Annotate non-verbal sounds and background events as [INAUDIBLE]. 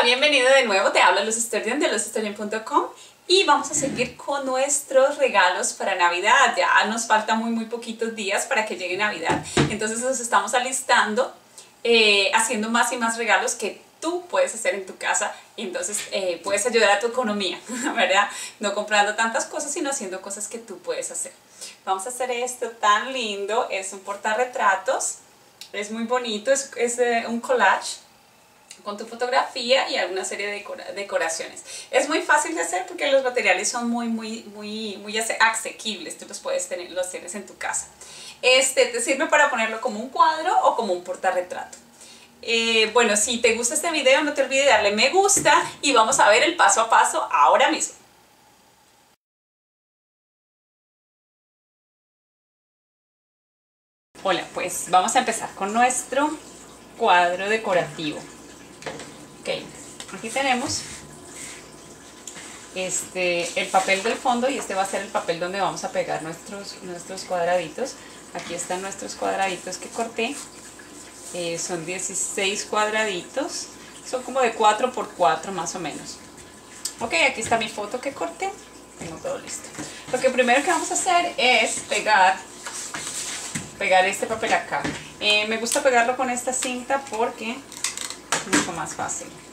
Hola, bienvenido de nuevo. Te habla Luz Sturgeon de luzsturgeon.com y vamos a seguir con nuestros regalos para Navidad. Ya nos falta muy, muy poquitos días para que llegue Navidad. Entonces nos estamos alistando, eh, haciendo más y más regalos que tú puedes hacer en tu casa y entonces eh, puedes ayudar a tu economía, [LAUGHS] ¿verdad? No comprando tantas cosas, sino haciendo cosas que tú puedes hacer. Vamos a hacer esto tan lindo, es un portarretratos, es muy bonito, es, es eh, un collage con tu fotografía y alguna serie de decoraciones. Es muy fácil de hacer porque los materiales son muy, muy, muy, muy asequibles. Tú los puedes tener, los tienes en tu casa. Este te sirve para ponerlo como un cuadro o como un portarretrato. Eh, bueno, si te gusta este video no te olvides de darle me gusta y vamos a ver el paso a paso ahora mismo. Hola, pues vamos a empezar con nuestro cuadro decorativo. Ok, aquí tenemos este, el papel del fondo y este va a ser el papel donde vamos a pegar nuestros, nuestros cuadraditos. Aquí están nuestros cuadraditos que corté. Eh, son 16 cuadraditos. Son como de 4 por 4 más o menos. Ok, aquí está mi foto que corté. Tengo todo listo. Lo que primero que vamos a hacer es pegar, pegar este papel acá. Eh, me gusta pegarlo con esta cinta porque más fácil.